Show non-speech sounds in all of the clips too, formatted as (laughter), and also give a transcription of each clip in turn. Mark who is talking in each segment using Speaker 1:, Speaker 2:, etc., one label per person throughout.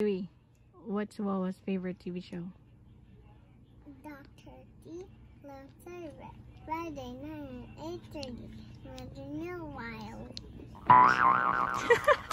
Speaker 1: Louis, what's Wawa's favorite TV show?
Speaker 2: Dr. D loves Red. Friday night at 8.30. Imagine a (laughs)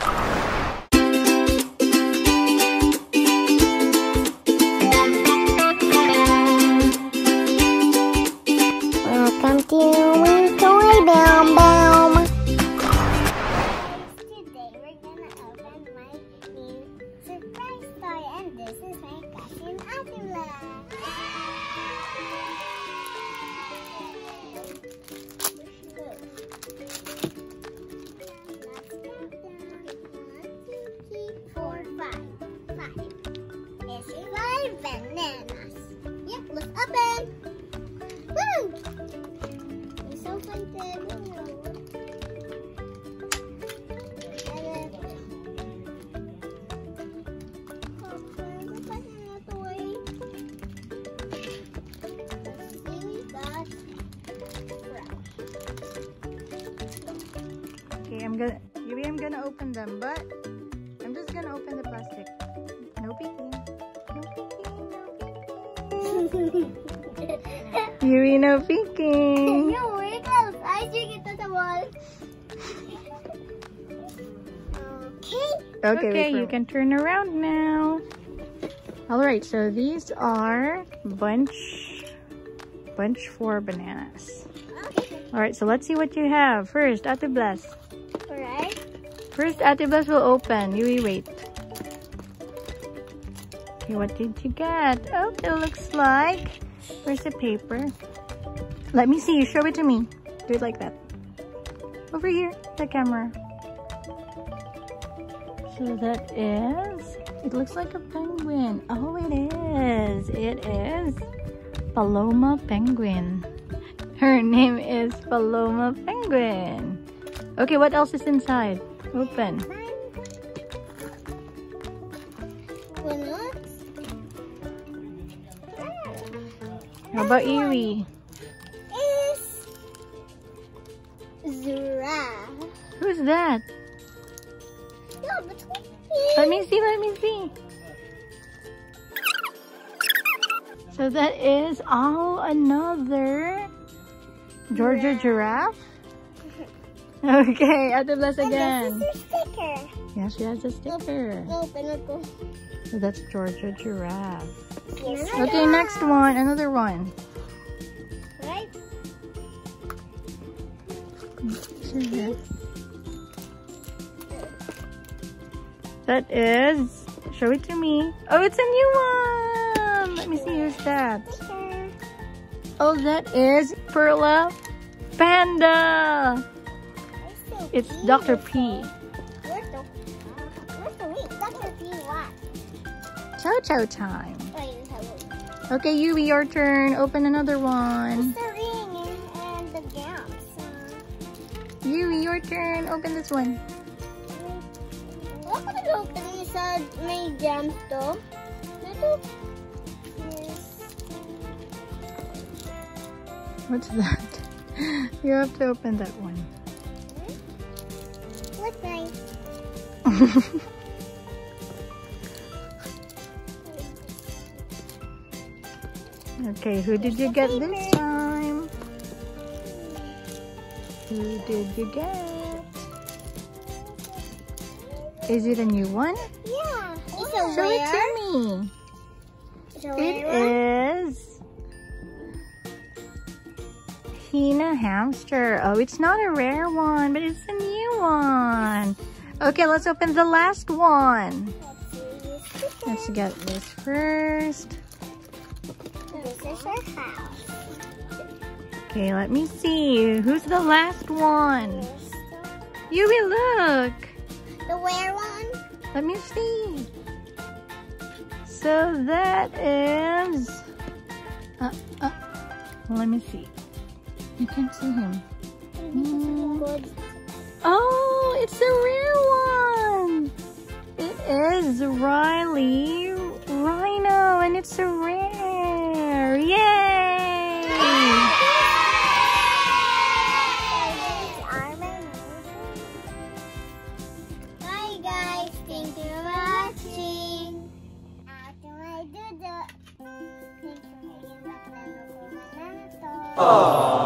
Speaker 1: Okay, I'm gonna maybe I'm gonna open them, but I'm just gonna open the plastic. No peeking. No peeking. (laughs) Yui, no peeking.
Speaker 2: No, where it goes? I think it doesn't want. Okay.
Speaker 1: Okay, Okay, you can turn around now. All right, so these are bunch bunch four bananas. All right, so let's see what you have first. Ate Blyss.
Speaker 2: Alright.
Speaker 1: First, Ate Blyss will open. You wait. Okay, what did you get? Oh, it looks like. Where's the paper? Let me see. You show it to me. Do it like that. Over here, the camera. So that is. It looks like a penguin. Oh, it is. It is Paloma Penguin. Her name is Paloma Penguin. Okay, what else is inside? Open.
Speaker 2: Walnuts.
Speaker 1: How about
Speaker 2: Yui? Giraffe.
Speaker 1: Who's that?
Speaker 2: No, but
Speaker 1: Let me see, let me see. So that is oh another Georgia giraffe. (laughs) Okay, Ate Blyss again.
Speaker 2: And this is your sticker.
Speaker 1: Yeah, she has a sticker. So that's Georgia giraffe.
Speaker 2: Yes.
Speaker 1: Okay, next one, another one.
Speaker 2: Mm-hmm.
Speaker 1: That is, show it to me. Oh, it's a new one. Let me see who's that. Oh, that is Perla Panda. It's? Dr. P.
Speaker 2: Where's the, where's the wheat? Dr. P what?
Speaker 1: Chow chow time.
Speaker 2: You have it.
Speaker 1: Okay, Yui, your turn. Open another one.
Speaker 2: Uh,
Speaker 1: Yui, your turn. Open this one.
Speaker 2: What ka open jams to? Ito. Yes.
Speaker 1: What's that? (laughs) You have to open that one.
Speaker 2: What's nice? (laughs)
Speaker 1: okay, who did you get this time? Who did you get? Is it a new one?
Speaker 2: Yeah. It's a
Speaker 1: Show
Speaker 2: it
Speaker 1: to me.
Speaker 2: It's a
Speaker 1: It is Hina hamster. Oh, it's not a rare one, but it's a new one. Okay, let's open the last one.
Speaker 2: Let's.
Speaker 1: Get this first.
Speaker 2: This is our house.
Speaker 1: Okay, let me see. Who's the last one? Yui, look.
Speaker 2: the, rare one.
Speaker 1: Let me see. So that is. Uh, uh, let me see. You can't see him. Mm. Oh, it's a rare one. It is Riley Rhino, and it's a
Speaker 2: Aww.